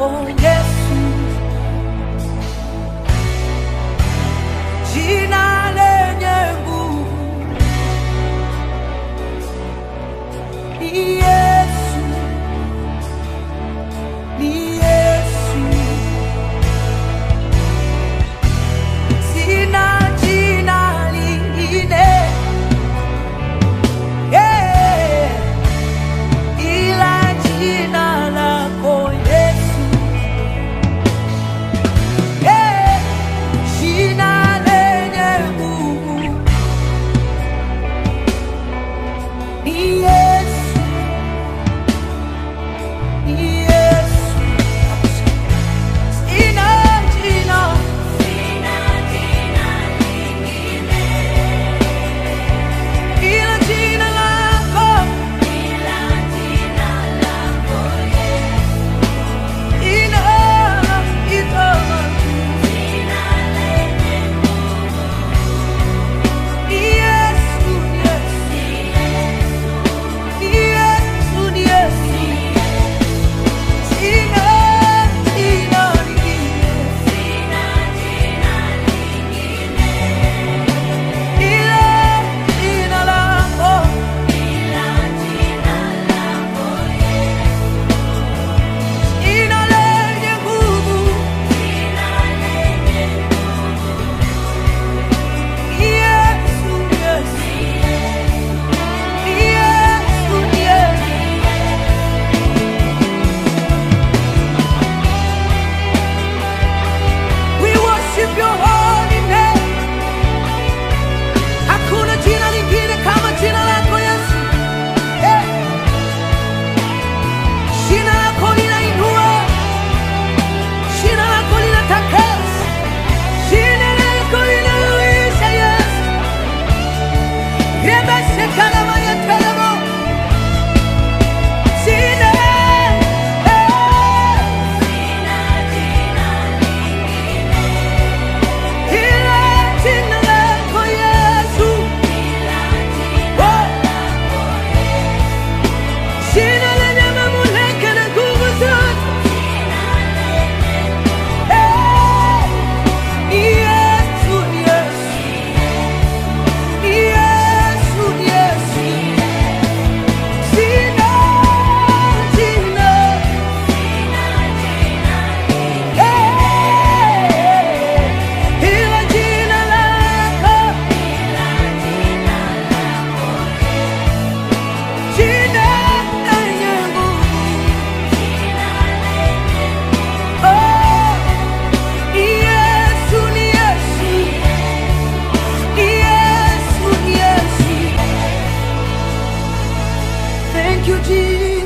我 thank you, Jesus.